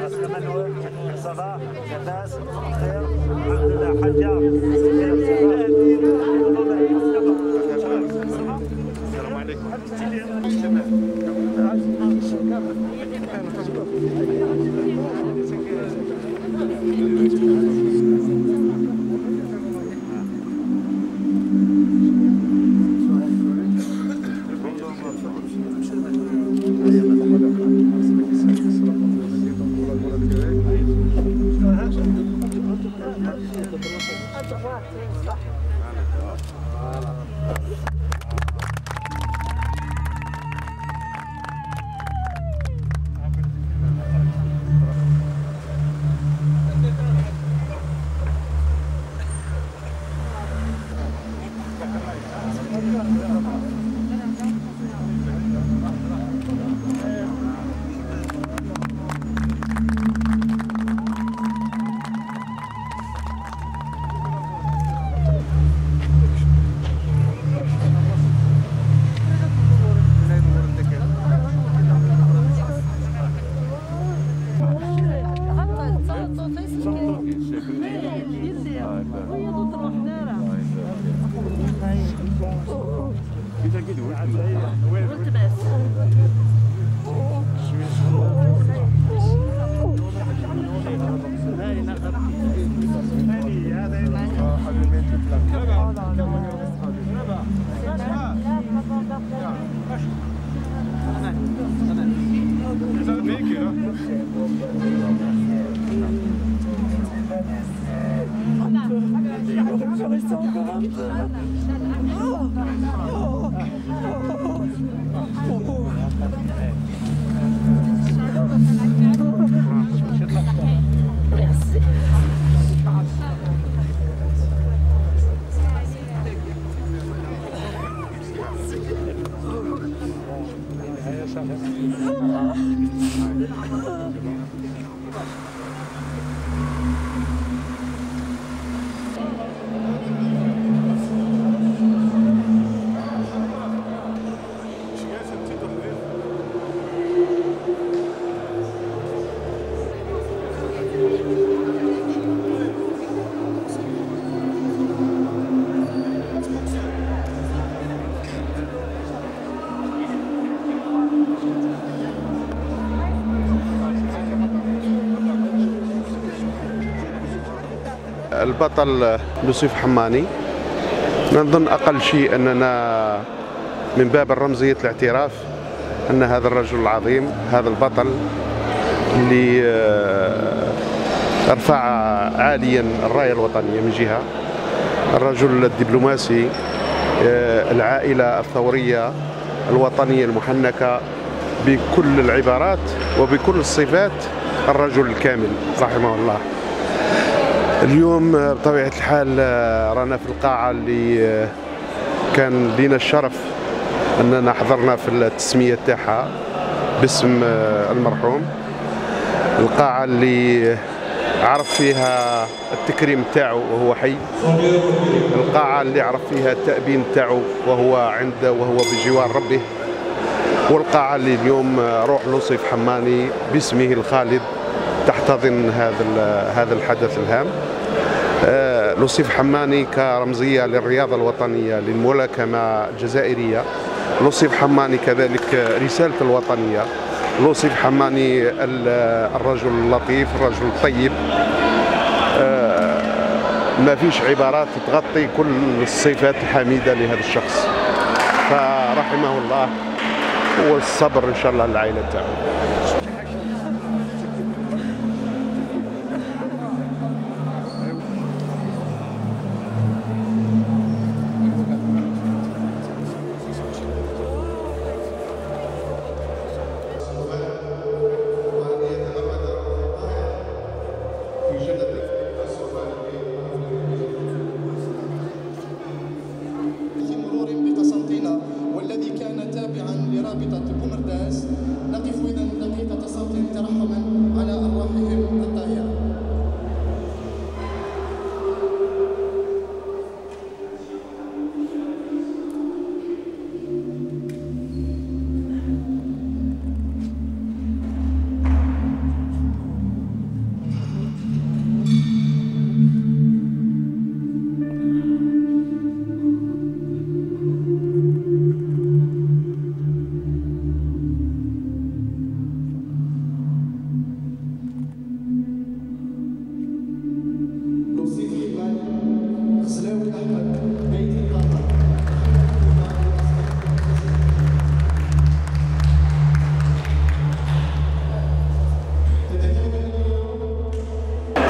راس المنوي صباح جباس خير عبد الله حجار بالتأكيد هو التماس هو التماس البطل لوسيف حماني. نظن أقل شيء أننا من باب الرمزية الاعتراف أن هذا الرجل العظيم هذا البطل اللي آه، رفع عاليا الراية الوطنية من جهة. الرجل الدبلوماسي آه، العائلة الثورية الوطنية المحنكة بكل العبارات وبكل الصفات الرجل الكامل رحمه الله. اليوم بطبيعة الحال رانا في القاعة اللي كان لينا الشرف أننا حضرنا في التسمية تاعها باسم المرحوم. القاعة اللي عرف فيها التكريم تاعو وهو حي. القاعة اللي عرف فيها التأبين تاعو وهو عند وهو بجوار ربه. والقاعة اللي اليوم روح لطيف حماني باسمه الخالد تحتضن هذا هذا الحدث الهام. آه، لطيف حماني كرمزية للرياضة الوطنية للملاكمة الجزائرية. لطيف حماني كذلك رسالة الوطنية. لطيف حماني الرجل اللطيف الرجل الطيب. آه، ما فيش عبارات تغطي كل الصفات الحميدة لهذا الشخص. فرحمه الله. والصبر إن شاء الله للعائلة تاعو.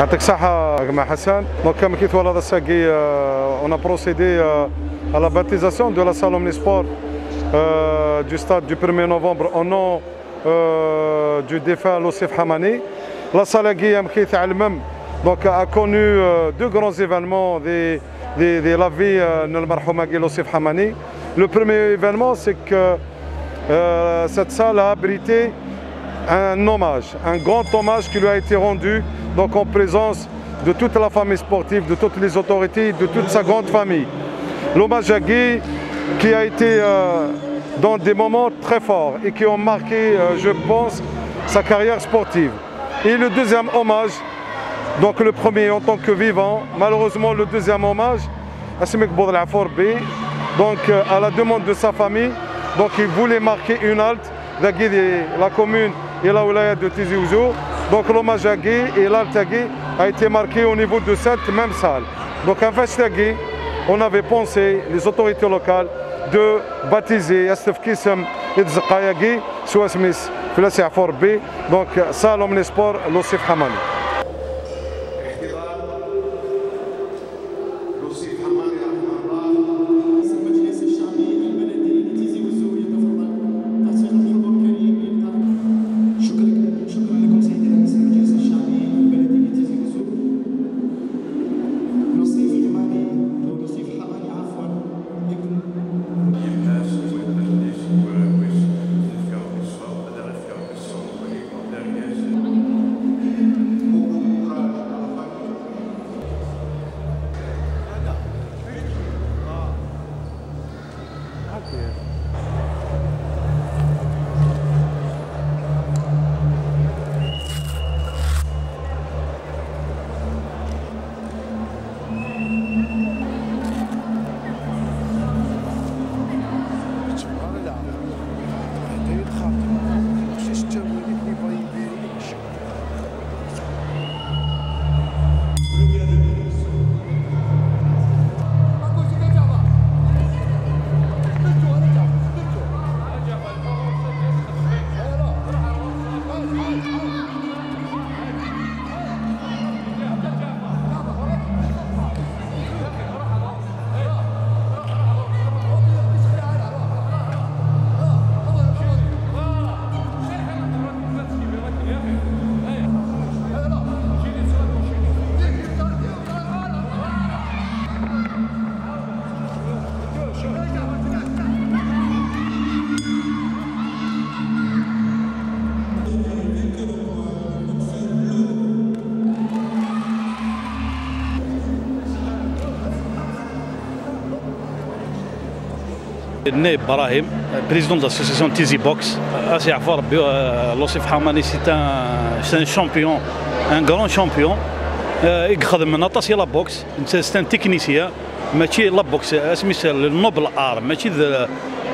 يعطيك الصحة جماعة حسن دونك كما كيتوالى هذا الساقي اون بروسيدي à la baptisation de la salle omnisport euh, du stade du 1er novembre au nom euh, du défunt Lossif Hamani. La salle Guillaume Keith Al-Mem donc, a connu euh, deux grands événements de, de, de la vie de Marhouma Lossif Hamani. Le premier événement, c'est que euh, cette salle a abrité un hommage, un grand hommage qui lui a été rendu donc en présence de toute la famille sportive, de toutes les autorités, de toute sa grande famille. L'hommage à Guy qui a été euh, dans des moments très forts et qui ont marqué, euh, je pense, sa carrière sportive. Et le deuxième hommage, donc le premier en tant que vivant, malheureusement le deuxième hommage, à Simek donc euh, à la demande de sa famille, donc il voulait marquer une halte la commune et la wilaya de Tizi Ouzou. Donc l'hommage à et à Guy a été marqué au niveau de cette même salle. Donc en fait, Guy, on avait pensé, les autorités locales, de baptiser Estef Kissem et Smith, Filassi B, donc salle Omnisport, Lossif Hamani. النائب براهيم بريزيدون de l'association Tizi Box. ربي لوصيف حماني سي ان شامبيون ان غران شامبيون يخدم من اطاس لا بوكس سي ان تكنيسيان ماشي لا بوكس سميت النوبل ار ماشي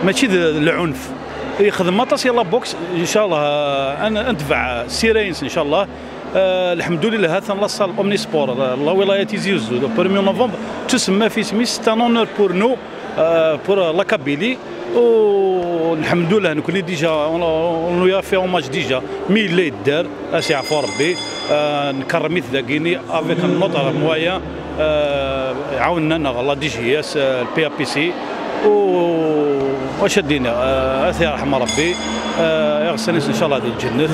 ماشي العنف يخدم اطاس لا بوكس ان شاء الله أنا انتفع سيرينس ان شاء الله الحمد لله هذا لا صال أومني سبور. لا ولاية تيزي وزو 1 نوفمبر. تسمى في سميت سي ان اونور بور نو بور لا كابيلي. والحمد لله نكون ديجا اون في اوماج ديجا. مي لي دار أسي عفو ربي. نكرميت ذاكيني أفيك نوتر موايا. عاوننا لا دي جي اس البي ا بي سي و واش دينا اثي رحم ربي. يغسل إن شاء الله هذه الجنة.